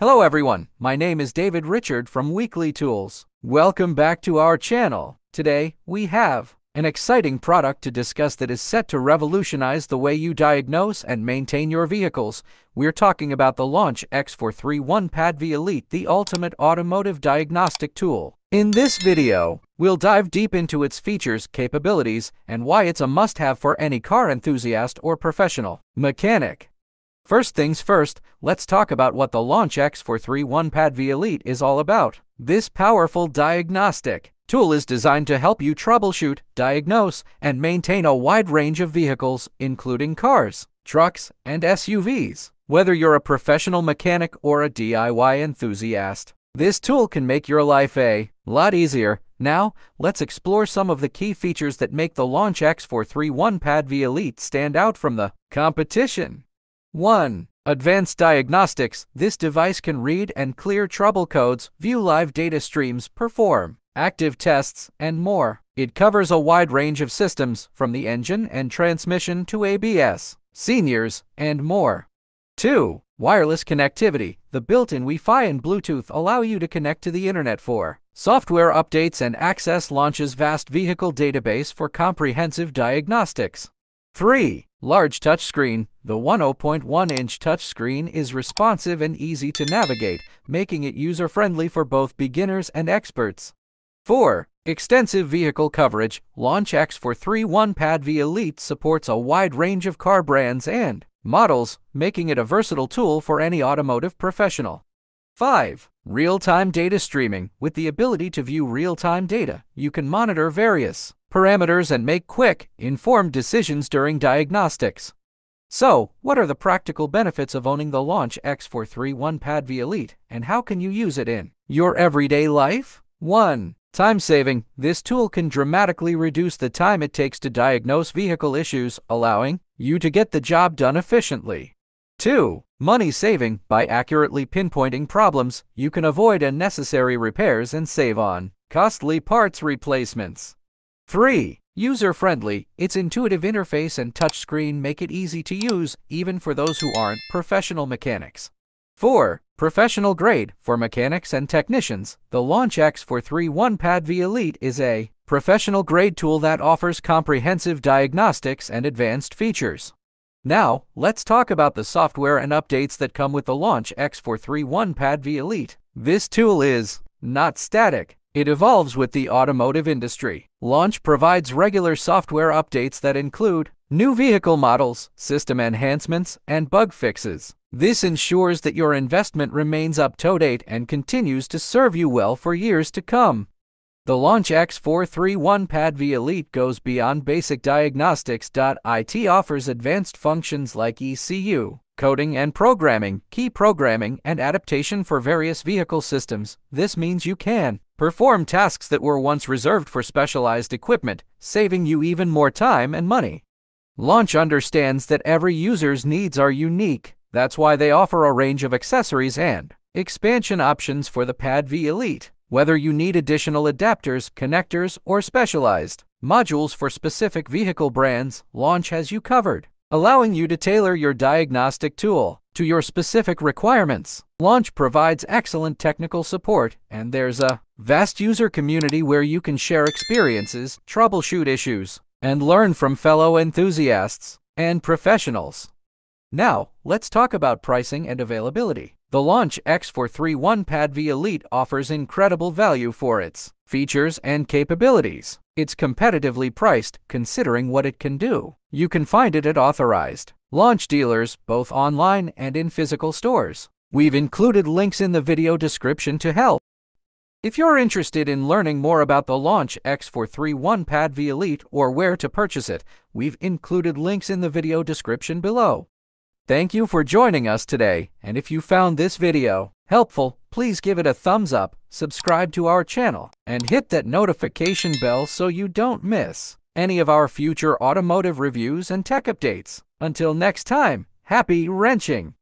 Hello everyone, my name is David Richard from Weekly Tools. Welcome back to our channel. Today, we have an exciting product to discuss that is set to revolutionize the way you diagnose and maintain your vehicles. We're talking about the Launch X431 PAD V Elite, the ultimate automotive diagnostic tool. In this video, we'll dive deep into its features, capabilities, and why it's a must-have for any car enthusiast or professional mechanic. First things first, let's talk about what the Launch X431 PAD V Elite is all about. This powerful diagnostic tool is designed to help you troubleshoot, diagnose, and maintain a wide range of vehicles, including cars, trucks, and SUVs. Whether you're a professional mechanic or a DIY enthusiast, this tool can make your life a lot easier. Now, let's explore some of the key features that make the Launch X431 PAD V Elite stand out from the competition. 1. Advanced Diagnostics. This device can read and clear trouble codes, view live data streams, perform active tests, and more. It covers a wide range of systems, from the engine and transmission to ABS, seniors, and more. 2. Wireless connectivity. The built-in Wi-Fi and Bluetooth allow you to connect to the internet for software updates and access launches vast vehicle database for comprehensive diagnostics. 3. Large touchscreen. The 10.1-inch touchscreen is responsive and easy to navigate, making it user-friendly for both beginners and experts. 4. Extensive vehicle coverage. Launch X431 PAD V Elite supports a wide range of car brands and models, making it a versatile tool for any automotive professional. 5. Real-time data streaming. With the ability to view real-time data, you can monitor various parameters and make quick, informed decisions during diagnostics. So, what are the practical benefits of owning the Launch X431 PAD V Elite, and how can you use it in your everyday life? 1. Time saving. This tool can dramatically reduce the time it takes to diagnose vehicle issues, allowing you to get the job done efficiently. 2. Money saving. By accurately pinpointing problems, you can avoid unnecessary repairs and save on costly parts replacements. 3. User-friendly. Its intuitive interface and touchscreen make it easy to use, even for those who aren't professional mechanics. 4. Professional grade. For mechanics and technicians, the Launch X431 PAD V Elite is a professional grade tool that offers comprehensive diagnostics and advanced features. Now, let's talk about the software and updates that come with the Launch X431 PAD V Elite. This tool is not static. It evolves with the automotive industry. Launch provides regular software updates that include new vehicle models, system enhancements, and bug fixes. This ensures that your investment remains up to date and continues to serve you well for years to come. The Launch X431 PAD V Elite goes beyond basic diagnostics. IT offers advanced functions like ECU, coding and programming, key programming, and adaptation for various vehicle systems. This means you can perform tasks that were once reserved for specialized equipment, saving you even more time and money. Launch understands that every user's needs are unique. That's why they offer a range of accessories and expansion options for the PAD V Elite. Whether you need additional adapters, connectors, or specialized modules for specific vehicle brands, Launch has you covered allowing you to tailor your diagnostic tool to your specific requirements. Launch provides excellent technical support, and there's a vast user community where you can share experiences, troubleshoot issues, and learn from fellow enthusiasts and professionals. Now, let's talk about pricing and availability. The Launch X431 PAD V Elite offers incredible value for its features and capabilities. It's competitively priced considering what it can do. You can find it at authorized launch dealers, both online and in physical stores. We've included links in the video description to help. If you're interested in learning more about the Launch X431 PAD V Elite or where to purchase it, we've included links in the video description below. Thank you for joining us today, and if you found this video helpful, please give it a thumbs up, subscribe to our channel, and hit that notification bell so you don't miss any of our future automotive reviews and tech updates. Until next time, happy wrenching!